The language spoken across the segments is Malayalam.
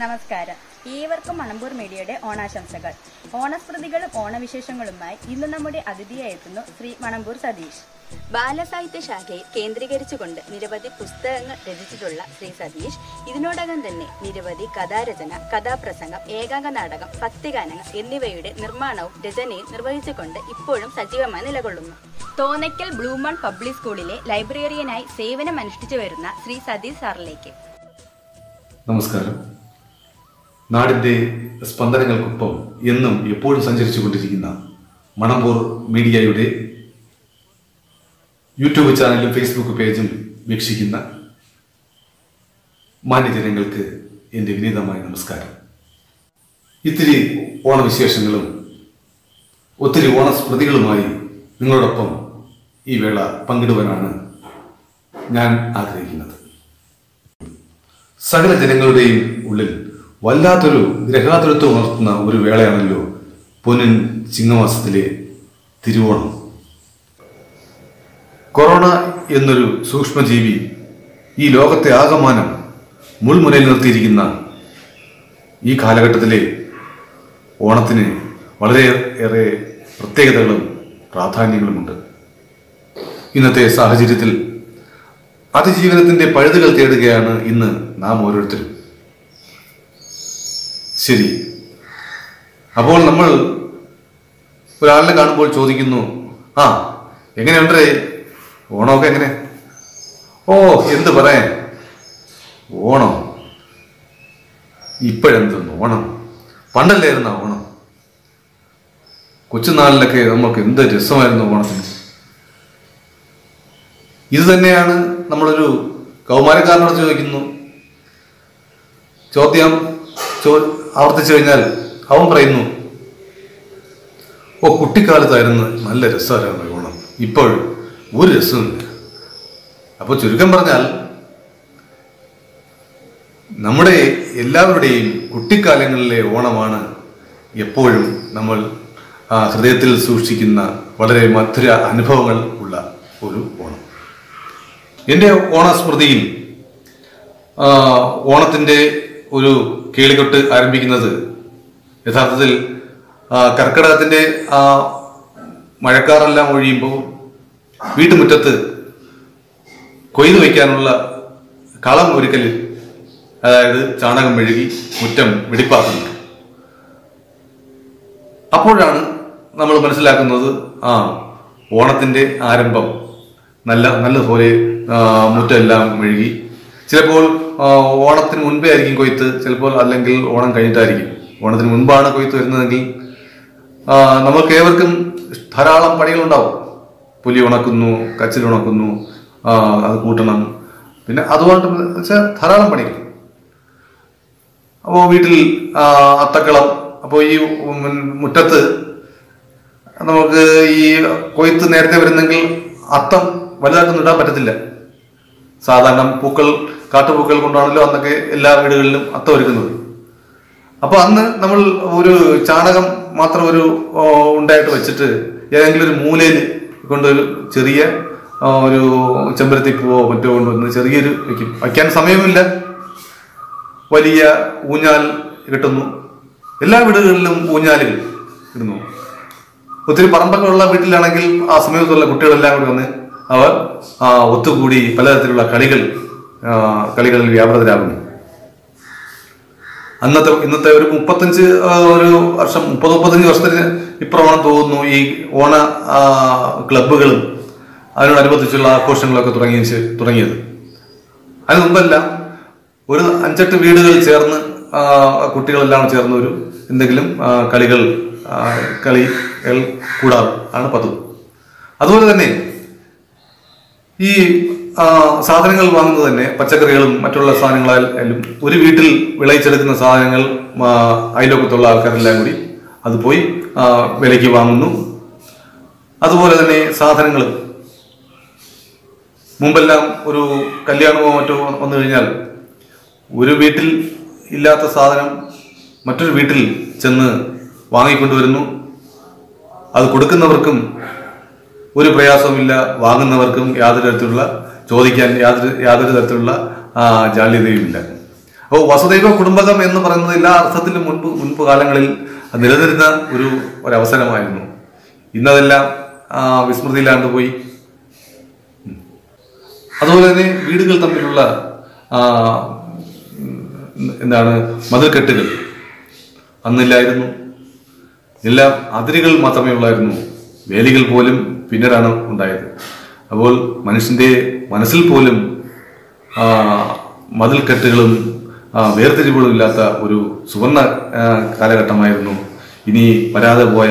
നമസ്കാരം. ഏവർക്കും മണമ്പൂർ മീഡിയയുടെ ഓണാശംസകൾ. ഓണസ്മൃതികളും ഓണവിശേഷങ്ങളുമായി ഇന്ന് നമ്മുടെ അതിഥിയായി എത്തുന്നു ശ്രീ മണമ്പൂർ സതീഷ്. ബാലസാഹിത്യ ശാഖയിൽ കേന്ദ്രീകരിച്ചുകൊണ്ട് നിരവധി പുസ്തകങ്ങൾ രചിച്ചിട്ടുള്ള ശ്രീ സതീഷ് ഇതിനോടകം തന്നെ നിരവധി കഥാരചന കഥാപ്രസംഗം ഏകാംഗ നാടകം ഭക്തിഗാനങ്ങൾ എന്നിവയുടെ നിർമ്മാണവും രചനയും നിർവഹിച്ചുകൊണ്ട് ഇപ്പോഴും സജീവമായി നിലകൊള്ളുന്നു. തോന്നയ്ക്കൽ ബ്ലൂമൺ പബ്ലിക് സ്കൂളിലെ ലൈബ്രറിയനായി സേവനം അനുഷ്ഠിച്ചു വരുന്ന ശ്രീ സതീഷ് സാറിലേക്ക്. നമസ്കാരം. നാടിന്റെ സ്പന്ദനങ്ങൾക്കൊപ്പം എന്നും എപ്പോഴും സഞ്ചരിച്ചു കൊണ്ടിരിക്കുന്ന മണമ്പൂർ മീഡിയയുടെ യൂട്യൂബ് ചാനലും ഫേസ്ബുക്ക് പേജും വീക്ഷിക്കുന്ന മാന്യജനങ്ങൾക്ക് എന്റെ വിനീതമായ നമസ്കാരം. ഇത്തിരി ഓണവിശേഷങ്ങളും ഒത്തിരി ഓണസ്മൃതികളുമായി നിങ്ങളോടൊപ്പം ഈ വേള പങ്കിടുവാനാണ് ഞാൻ ആഗ്രഹിക്കുന്നത്. സകല ജനങ്ങളുടെയും ഉള്ളിൽ വല്ലാത്തൊരു ഗ്രഹാതുരത്വം ഉണർത്തുന്ന ഒരു വേളയാണല്ലോ പൊന്നിൻ ചിങ്ങമാസത്തിലെ തിരുവോണം. കൊറോണ എന്നൊരു സൂക്ഷ്മജീവി ഈ ലോകത്തെ ആകമാനം മുൾമുനയിൽ നിർത്തിയിരിക്കുന്ന ഈ കാലഘട്ടത്തിലെ ഓണത്തിന് വളരെ ഏറെ പ്രത്യേകതകളും പ്രാധാന്യങ്ങളുമുണ്ട്. ഇന്നത്തെ സാഹചര്യത്തിൽ അതിജീവനത്തിന്റെ പഴുതുകൾ തേടുകയാണ് ഇന്ന് നാം ഓരോരുത്തരും. ശരി. അപ്പോൾ നമ്മൾ ഒരാളിനെ കാണുമ്പോൾ ചോദിക്കുന്നു ആ എങ്ങനെയുണ്ടേ? ഓണമൊക്കെ എങ്ങനെ? ഓ എന്ത് പറയാൻ? ഓണം. ഇപ്പോഴെന്തെന്ന് ഓണം. പണ്ടല്ലായിരുന്ന ഓണം. കൊച്ചുനാളിലൊക്കെ നമുക്ക് എന്ത് രസമായിരുന്നു ഓണത്തിന്. ഇത് തന്നെയാണ് നമ്മളൊരു കൗമാരക്കാരനോട് ചോദിക്കുന്നു. ചോദ്യം ചോ ആവർത്തിച്ചു കഴിഞ്ഞാൽ അവൻ പറയുന്നു ഓ കുട്ടിക്കാലത്തായിരുന്നു നല്ല രസമായിരുന്നു ഓണം. ഇപ്പോൾ ഒരു രസമില്ല അപ്പോൾ ചുരുക്കം പറഞ്ഞാൽ നമ്മുടെ എല്ലാവരുടെയും കുട്ടിക്കാലങ്ങളിലെ ഓണമാണ് എപ്പോഴും നമ്മൾ ഹൃദയത്തിൽ സൂക്ഷിക്കുന്ന വളരെ മധുര അനുഭവങ്ങൾ ഉള്ള ഒരു ഓണം. എന്റെ ഓണസ്മൃതിയിൽ ഓണത്തിന്റെ ഒരു കേളികൊട്ട് ആരംഭിക്കുന്നത്. യഥാർത്ഥത്തിൽ കർക്കിടകത്തിന്റെ ആ മഴക്കാറെല്ലാം ഒഴിയുമ്പോൾ വീട്ടുമുറ്റത്ത് കൊയ്തു വയ്ക്കാനുള്ള കളം ഒരുക്കൽ അതായത് ചാണകം മെഴുകി മുറ്റം വെടിപ്പാക്കുന്നു. അപ്പോഴാണ് നമ്മൾ മനസ്സിലാക്കുന്നത് ആ ഓണത്തിന്റെ ആരംഭം. നല്ല നല്ലതുപോലെ മുറ്റമെല്ലാം മെഴുകി. ചിലപ്പോൾ ഓണത്തിന് മുൻപേ ആയിരിക്കും കൊയ്ത്ത്. ചിലപ്പോൾ അല്ലെങ്കിൽ ഓണം കഴിഞ്ഞിട്ടായിരിക്കും. ഓണത്തിന് മുൻപാണ് കൊയ്ത്ത് വരുന്നതെങ്കിൽ നമുക്ക് ഏവർക്കും ധാരാളം പണികളുണ്ടാവും. പുലി ഉണക്കുന്നു കച്ചിൽ ഉണക്കുന്നു അത് കൂട്ടണം. പിന്നെ അതുമായിട്ട് വെച്ചാൽ ധാരാളം പണികൾ. അപ്പോൾ വീട്ടിൽ അത്തക്കളം അപ്പോൾ ഈ മുറ്റത്ത് നമുക്ക് ഈ കൊയ്ത്ത് നേരത്തെ വരുന്നെങ്കിൽ അത്തം വലുതായിട്ടൊന്നും ഇടാൻ പറ്റത്തില്ല. സാധാരണ പൂക്കൾ കാട്ടുപൂക്കൾ കൊണ്ടാണല്ലോ അന്നൊക്കെ എല്ലാ വീടുകളിലും അത്തം ഒരുക്കുന്നത്. അപ്പൊ അന്ന് നമ്മൾ ഒരു ചാണകം മാത്രം ഒരു ഉണ്ടായിട്ട് വെച്ചിട്ട് ഏതെങ്കിലും ഒരു മൂലയിൽ കൊണ്ടൊരു ചെറിയ ഒരു ചെമ്പരത്തി പൂവോ മറ്റോ കൊണ്ടുവന്ന് ചെറിയൊരു വയ്ക്കും വയ്ക്കാൻ സമയമില്ല. വലിയ ഊഞ്ഞാൽ കിട്ടുന്നു. എല്ലാ വീടുകളിലും ഊഞ്ഞാലുകൾ ഇടുന്നു. ഒത്തിരി പറമ്പൊക്കെയുള്ള വീട്ടിലാണെങ്കിൽ ആ സമയത്തുള്ള കുട്ടികളെല്ലാം കൂടി വന്ന് അവർ ഒത്തുകൂടി പലതരത്തിലുള്ള കളികൾ കളികളിൽ വ്യാപൃതരാകുന്നു. അന്നത്തെ ഇന്നത്തെ ഒരു മുപ്പത്തഞ്ച് ഒരു വർഷം മുപ്പത് മുപ്പത്തഞ്ച് വർഷത്തിന് ഇപ്പുറമാണ് തോന്നുന്നു ഈ ഓണ ക്ലബുകളും അതിനോടനുബന്ധിച്ചുള്ള ആഘോഷങ്ങളൊക്കെ തുടങ്ങിയ തുടങ്ങിയത്. അതിന് മുമ്പല്ല ഒരു അഞ്ചെട്ട് വീടുകൾ ചേർന്ന് കുട്ടികളെല്ലാം ചേർന്ന് ഒരു എന്തെങ്കിലും കളികൾ കളി കളികൾ കൂടാറ് ആണ് പതിവ്. അതുപോലെ തന്നെ ഈ സാധനങ്ങൾ വാങ്ങുന്നത് തന്നെ പച്ചക്കറികളും മറ്റുള്ള സാധനങ്ങളായാലും ഒരു വീട്ടിൽ വിളയിച്ചെടുക്കുന്ന സാധനങ്ങൾ അയലോക്കത്തുള്ള ആൾക്കാരെല്ലാം കൂടി അത് പോയി വിലയ്ക്ക് വാങ്ങുന്നു. അതുപോലെ തന്നെ സാധനങ്ങൾ. മുമ്പെല്ലാം ഒരു കല്യാണമോ മറ്റോ വന്നു കഴിഞ്ഞാൽ ഒരു വീട്ടിൽ ഇല്ലാത്ത സാധനം മറ്റൊരു വീട്ടിൽ ചെന്ന് വാങ്ങിക്കൊണ്ടുവരുന്നു. അത് കൊടുക്കുന്നവർക്കും ഒരു പ്രയാസവുമില്ല വാങ്ങുന്നവർക്കും യാതൊരു തരത്തിലുള്ള ചോദിക്കാൻ യാതൊരു യാതൊരു തരത്തിലുള്ള ജാള്യതയും ജാള്യതയുമില്ല. അപ്പോൾ വസുദൈവ കുടുംബകം എന്ന് പറയുന്നത് എല്ലാ അർത്ഥത്തിലും മുൻപ് മുൻപ് കാലങ്ങളിൽ നിലനിരുന്ന ഒരു ഒരവസരമായിരുന്നു. ഇന്നതെല്ലാം വിസ്മൃതിയിലാണ്ട് പോയി. അതുപോലെ തന്നെ വീടുകൾ തമ്മിലുള്ള എന്താണ് മതിൽക്കെട്ടുകൾ അന്നില്ലായിരുന്നു. എല്ലാം അതിരുകൾ മാത്രമേ ഉള്ളായിരുന്നു. വേലികൾ പോലും പിന്നീടാണ് ഉണ്ടായത്. അപ്പോൾ മനുഷ്യന്റെ മനസ്സിൽ പോലും മതിൽക്കെട്ടുകളും വേർതിരിവുകളും ഇല്ലാത്ത ഒരു സുവർണ കാലഘട്ടമായിരുന്നു. ഇനി വരാതെ പോയ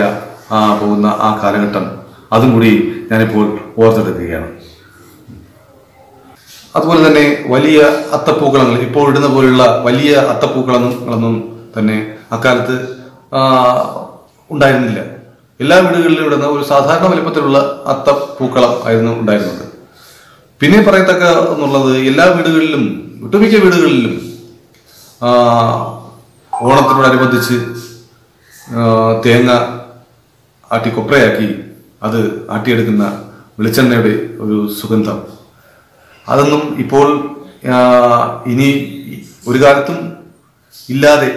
പോകുന്ന ആ കാലഘട്ടം. അതും കൂടി ഞാനിപ്പോൾ ഓർത്തെടുക്കുകയാണ്. അതുപോലെ തന്നെ വലിയ അത്തപ്പൂക്കളങ്ങൾ ഇപ്പോൾ ഇടുന്ന പോലെയുള്ള വലിയ അത്തപ്പൂക്കളങ്ങളൊന്നും തന്നെ അക്കാലത്ത് ഉണ്ടായിരുന്നില്ല. എല്ലാ വീടുകളിലും ഇടുന്ന ഒരു സാധാരണ വലിപ്പത്തിലുള്ള അത്തപ്പൂക്കളം ആയിരുന്നു ഉണ്ടായിരുന്നത്. പിന്നെ പറയത്തക്ക എന്നുള്ളത് എല്ലാ വീടുകളിലും ഒട്ടുമിക്ക വീടുകളിലും ഓണത്തിനോടനുബന്ധിച്ച് തേങ്ങ ആട്ടി കൊപ്രയാക്കി അത് ആട്ടിയെടുക്കുന്ന വെളിച്ചെണ്ണയുടെ ഒരു സുഗന്ധം. അതൊന്നും ഇപ്പോൾ ഇനി ഒരു കാലത്തും ഇല്ലാതെ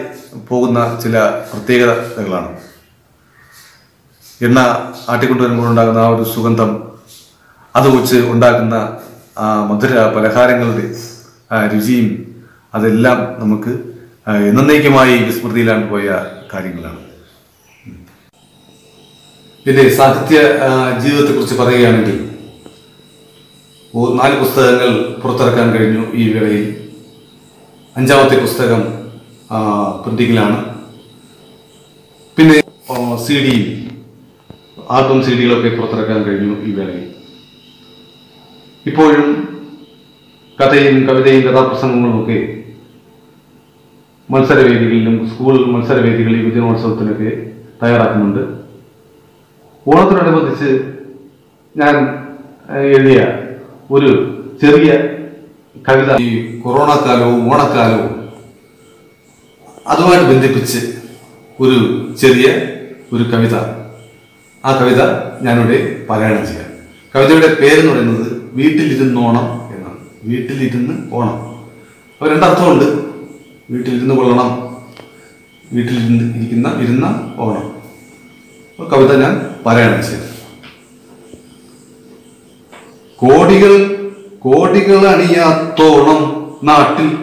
പോകുന്ന ചില പ്രത്യേകതകളാണ്. എണ്ണ ആട്ടിക്കൊണ്ടുവരുമ്പോൾ ഉണ്ടാകുന്ന ആ ഒരു സുഗന്ധം അത് വെച്ച് ഉണ്ടാക്കുന്ന മധുര പലഹാരങ്ങളുടെ രുചിയും അതെല്ലാം നമുക്ക് എന്നേക്കുമായി വിസ്മൃതിയിലാണ് പോയ കാര്യങ്ങളാണ്. പിന്നെ സാഹിത്യ ജീവിതത്തെ ജീവിതത്തെക്കുറിച്ച് പറയുകയാണെങ്കിൽ നാല് പുസ്തകങ്ങൾ പുറത്തിറക്കാൻ കഴിഞ്ഞു ഈ വേളയിൽ. അഞ്ചാമത്തെ പുസ്തകം പ്രിന്റിങ്ങിലാണ്. പിന്നെ സി ഡിയും ആൽബം സി ഡികളൊക്കെ പുറത്തിറക്കാൻ കഴിഞ്ഞു ഈ വേളയിൽ. ഇപ്പോഴും കഥയും കവിതയും കഥാപ്രസംഗങ്ങളും ഒക്കെ മത്സരവേദികളിലും സ്കൂൾ മത്സരവേദികളിൽ യുവജനോത്സവത്തിനൊക്കെ തയ്യാറാക്കുന്നുണ്ട്. ഓണത്തിനോടനുബന്ധിച്ച് ഞാൻ എഴുതിയ ഒരു ചെറിയ കവിത ഈ കൊറോണ കാലവും ഓണക്കാലവും അതുമായിട്ട് ബന്ധിപ്പിച്ച് ഒരു ചെറിയ ഒരു കവിത. ആ കവിത ഞാനിവിടെ പാരായണം ചെയ്യാം. കവിതയുടെ പേരെന്ന് പറയുന്നത് വീട്ടിലിരുന്നോണം എന്നാണ്. വീട്ടിലിരുന്ന് ഓണം അപ്പോൾ രണ്ടർത്ഥമുണ്ട്. വീട്ടിലിരുന്ന് കൊള്ളണം. വീട്ടിലിരുന്ന് ഇരിക്കുന്ന ഇരുന്ന ഓണം അപ്പോൾ കവിത ഞാൻ പറയണം ചെയ്യാം കോടികൾ കോടികൾ അണിയാത്തോണം നാട്ടിൽ.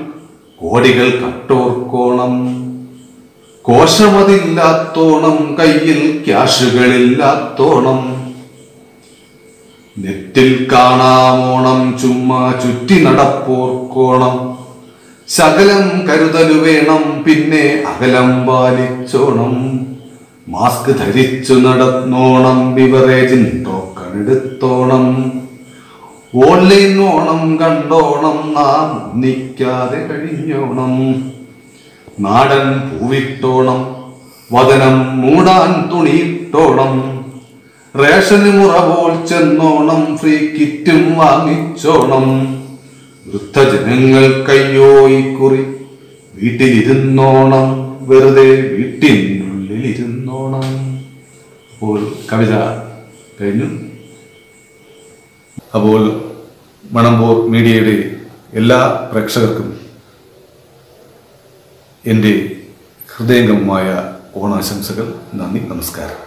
കോടികൾ കട്ടോർക്കോണം. കോശമതില്ലാത്തോണം കയ്യിൽ ക്യാഷുകളില്ലാത്തോണം. നെറ്റിൽ കാണാമോണം ചുമ്മാ ചുറ്റി നടപ്പോർക്കോണം. ശകലം കരുതലു വേണം പിന്നെ അകലം പാലിച്ചോണം. മാസ്ക് ധരിച്ചു നടന്നോണം ബിവറേജിൻ ടോക്കൺ എടുത്തോണം ഓൺലൈൻ ഓണം കണ്ടോണം നാം ഒന്നിക്കാതെ കഴിഞ്ഞോണം. നാടൻ പൂവിട്ടോണം വതനം മൂടാൻ തുണിയിട്ടോണം. Ration മുറപോൽ ചെന്നോണം free കിറ്റും വാങ്ങിച്ചോണം. വൃദ്ധജനങ്ങൾക്കയ്യോ ഇക്കുറി വീട്ടിലിരുന്നോണം വെറുതെ വീട്ടിനുള്ളിലിരുന്നോണം. അപ്പോൾ കവിത കഴിഞ്ഞു. അപ്പോൾ മണമ്പൂർ മീഡിയയുടെ എല്ലാ പ്രേക്ഷകർക്കും എന്റെ ഹൃദയംഗമമായ ഓണാശംസകൾ. നന്ദി നമസ്കാരം.